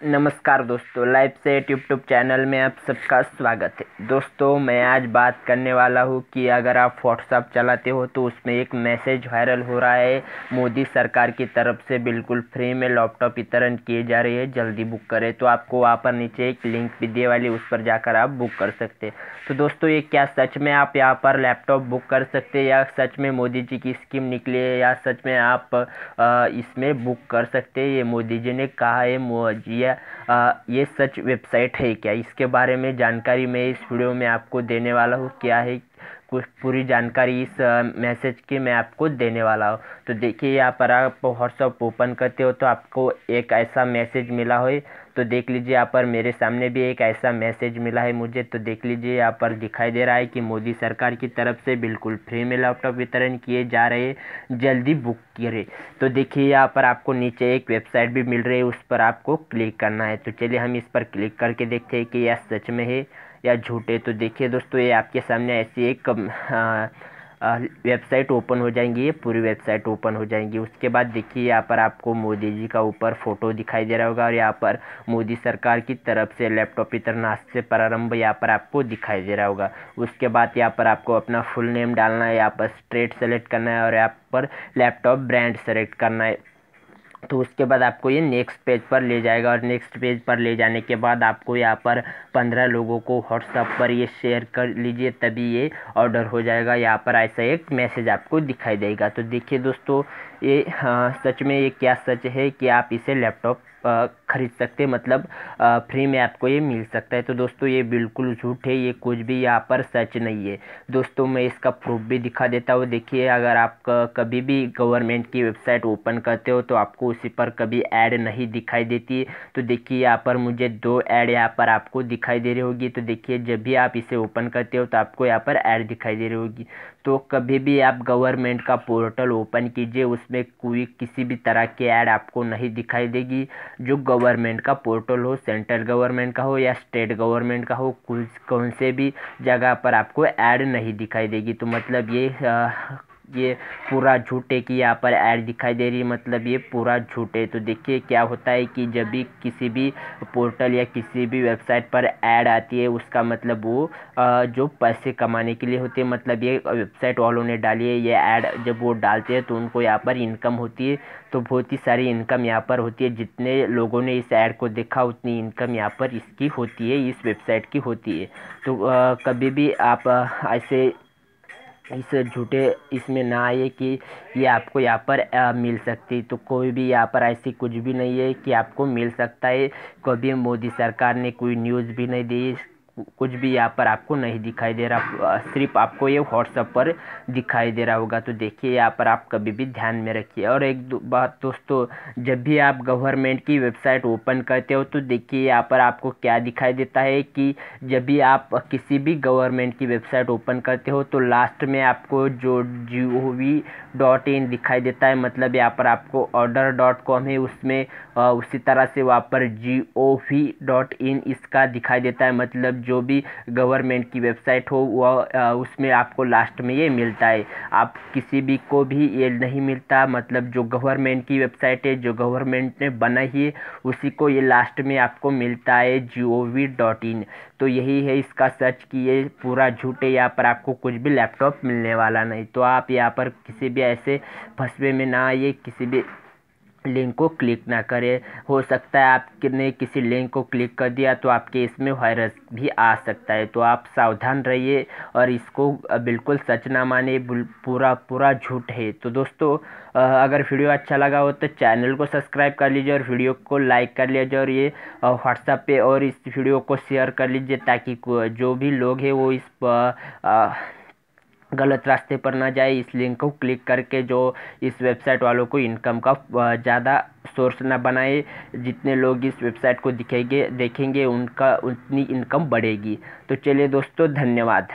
नमस्कार दोस्तों live set YouTube channel में आप सबका स्वागत है। दोस्तों, मैं आज बात करने वाला हूँ कि अगर आप व्हाट्सअप चलाते हो तो उसमें एक मैसेज वायरल हो रहा है। मोदी सरकार की तरफ़ से बिल्कुल फ्री में लैपटॉप वितरण किए जा रहे हैं, जल्दी बुक करें। तो आपको वहाँ पर नीचे एक लिंक भी दिए वाली, उस पर जाकर आप बुक कर सकते तो दोस्तों, ये क्या सच में आप यहाँ पर लैपटॉप बुक कर सकते या सच में मोदी जी की स्कीम निकली है या सच में आप इसमें बुक कर सकते ये मोदी जी ने कहा है मोदी आ, ये सच वेबसाइट है क्या? इसके बारे में जानकारी मैं इस वीडियो में आपको देने वाला हूँ। क्या है? पूरी जानकारी इस मैसेज की मैं आपको देने वाला हूँ। तो देखिए, यहाँ पर आप व्हाट्सअप ओपन करते हो तो आपको एक ऐसा मैसेज मिला हो। तो देख लीजिए, यहाँ पर मेरे सामने भी एक ऐसा मैसेज मिला है मुझे। तो देख लीजिए, यहाँ पर दिखाई दे रहा है कि मोदी सरकार की तरफ़ से बिल्कुल फ्री में लैपटॉप वितरण किए जा रहे जल्दी बुक करें। तो देखिए, यहाँ पर आपको नीचे एक वेबसाइट भी मिल रही है, उस पर आपको क्लिक करना है। तो चलिए, हम इस पर क्लिक करके देखते हैं कि यह सच में है। या झूठे तो देखिए दोस्तों, ये आपके सामने ऐसी एक वेबसाइट ओपन हो जाएँगी, ये पूरी वेबसाइट ओपन हो जाएँगी। उसके बाद देखिए, यहाँ पर आपको मोदी जी का ऊपर फ़ोटो दिखाई दे रहा होगा और यहाँ पर मोदी सरकार की तरफ़ से लैपटॉप वितरण आज से प्रारंभ यहाँ पर आपको दिखाई दे रहा होगा। उसके बाद यहाँ पर आपको अपना फुल नेम डालना है, यहाँ पर स्ट्रेट सेलेक्ट करना है और यहाँ पर लैपटॉप ब्रांड सेलेक्ट करना है। तो उसके बाद आपको ये नेक्स्ट पेज पर ले जाएगा और नेक्स्ट पेज पर ले जाने के बाद आपको यहाँ पर पंद्रह लोगों को व्हाट्सअप पर ये शेयर कर लीजिए, तभी ये ऑर्डर हो जाएगा। यहाँ पर ऐसा एक मैसेज आपको दिखाई देगा। तो देखिए दोस्तों, ये हाँ सच में ये क्या सच है कि आप इसे लैपटॉप ख़रीद सकते मतलब फ्री में आपको ये मिल सकता है। तो दोस्तों, ये बिल्कुल झूठ है, ये कुछ भी यहाँ पर सच नहीं है। दोस्तों, मैं इसका प्रूफ भी दिखा देता हूँ। देखिए, अगर आप कभी भी गवर्नमेंट की वेबसाइट ओपन करते हो तो आपको उसी पर कभी ऐड नहीं दिखाई देती। तो देखिए, यहाँ पर मुझे दो ऐड यहाँ पर आपको दिखाई दे रही होगी। तो देखिए, जब भी आप इसे ओपन करते हो तो आपको यहाँ पर ऐड दिखाई दे रही होगी। तो कभी भी आप गवर्नमेंट का पोर्टल ओपन कीजिए, उसमें कोई किसी भी तरह की ऐड आपको नहीं दिखाई देगी। जो गवर्नमेंट का पोर्टल हो, सेंट्रल गवर्नमेंट का हो या स्टेट गवर्नमेंट का हो कौन से भी जगह पर आपको ऐड नहीं दिखाई देगी। तो मतलब ये ये पूरा झूठे की यहाँ पर ऐड दिखाई दे रही है। मतलब ये पूरा झूठे। तो देखिए क्या होता है कि जब भी किसी भी पोर्टल या किसी भी वेबसाइट पर ऐड आती है, उसका मतलब वो जो पैसे कमाने के लिए होते हैं मतलब ये वेबसाइट वालों ने डाली है, ये ऐड जब वो डालते हैं तो उनको यहाँ पर इनकम होती है। तो बहुत ही सारी इनकम यहाँ पर होती है। जितने लोगों ने इस ऐड को देखा, उतनी इनकम यहाँ पर इसकी होती है, इस वेबसाइट की होती है। तो कभी भी आप ऐसे इस झूठे इसमें ना आए कि ये आपको यहाँ पर मिल सकती। तो कोई भी यहाँ पर ऐसी कुछ भी नहीं है कि आपको मिल सकता है। कभी मोदी सरकार ने कोई न्यूज़ भी नहीं दी। कुछ भी यहाँ पर आपको नहीं दिखाई दे रहा सिर्फ़ आपको ये व्हाट्सअप पर दिखाई दे रहा होगा। तो देखिए, यहाँ पर आप कभी भी ध्यान में रखिए। और एक दो बात दोस्तों, जब भी आप गवर्नमेंट की वेबसाइट ओपन करते हो तो देखिए, यहाँ पर आपको क्या दिखाई देता है कि जब भी आप किसी भी गवर्नमेंट की वेबसाइट ओपन करते हो तो लास्ट में आपको जो जी ओ वी डॉट इन दिखाई देता है मतलब यहाँ पर आपको ऑर्डर डॉट कॉम है, उसमें उसी तरह से वहाँ पर जी ओ वी डॉट इन इसका दिखाई देता है। मतलब जो भी गवर्नमेंट की वेबसाइट हो वह उसमें आपको लास्ट में ये मिलता है। आप किसी भी को भी ये नहीं मिलता मतलब जो गवर्नमेंट की वेबसाइट है, जो गवर्नमेंट ने बनाई है, उसी को ये लास्ट में आपको मिलता है जी ओ वी डॉट इन तो यही है इसका सच कि ये पूरा झूठ है, यहाँ पर आपको कुछ भी लैपटॉप मिलने वाला नहीं। तो आप यहाँ पर किसी भी ऐसे फंसवे में ना आइए, किसी भी लिंक को क्लिक ना करें। हो सकता है आपने किसी लिंक को क्लिक कर दिया तो आपके इसमें वायरस भी आ सकता है। तो आप सावधान रहिए और इसको बिल्कुल सच ना माने। पूरा पूरा झूठ है। तो दोस्तों अगर वीडियो अच्छा लगा हो तो चैनल को सब्सक्राइब कर लीजिए और वीडियो को लाइक कर लीजिए और ये व्हाट्सएप पे और इस वीडियो को शेयर कर लीजिए ताकि जो भी लोग हैं वो इस गलत रास्ते पर ना जाए, इस लिंक को क्लिक करके जो इस वेबसाइट वालों को इनकम का ज़्यादा सोर्स ना बनाए, जितने लोग इस वेबसाइट को दिखेंगे, देखेंगे, उनका, उतनी इनकम बढ़ेगी। तो चलिए दोस्तों, धन्यवाद।